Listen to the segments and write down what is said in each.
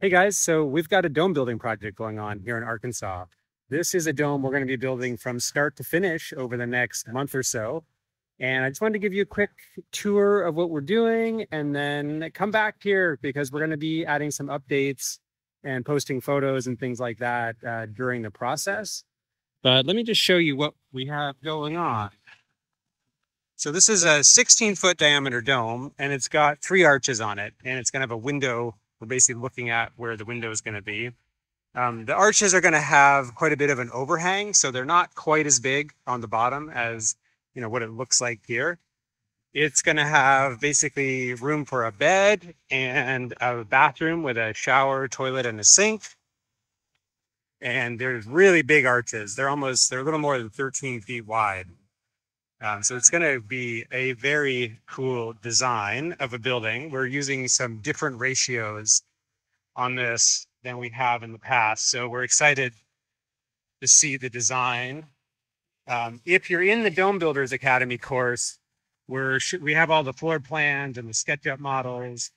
Hey guys, so we've got a dome building project going on here in Arkansas. This is a dome we're going to be building from start to finish over the next month or so. And I just wanted to give you a quick tour of what we're doing and then come back here because we're going to be adding some updates and posting photos and things like that uh, during the process. But let me just show you what we have going on. So this is a 16 foot diameter dome and it's got three arches on it and it's going to have a window we're basically looking at where the window is going to be. Um, the arches are going to have quite a bit of an overhang, so they're not quite as big on the bottom as you know what it looks like here. It's going to have basically room for a bed and a bathroom with a shower, toilet, and a sink. And there's really big arches. They're almost they're a little more than 13 feet wide. Um, so it's going to be a very cool design of a building. We're using some different ratios on this than we have in the past. So we're excited to see the design. Um, if you're in the Dome Builders Academy course, we're we have all the floor plans and the SketchUp models,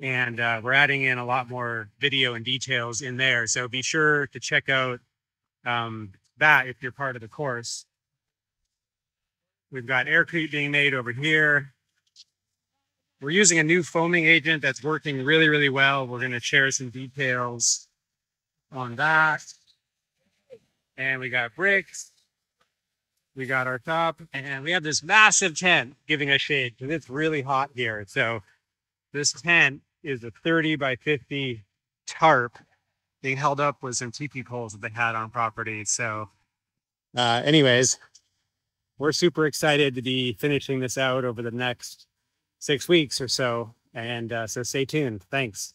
and uh, we're adding in a lot more video and details in there. So be sure to check out um, that if you're part of the course. We've got aircrete being made over here. We're using a new foaming agent that's working really, really well. We're going to share some details on that. And we got bricks. We got our top and we have this massive tent giving us shade because it's really hot here. So this tent is a 30 by 50 tarp being held up with some teepee poles that they had on property. So uh, anyways, we're super excited to be finishing this out over the next six weeks or so. And uh, so stay tuned. Thanks.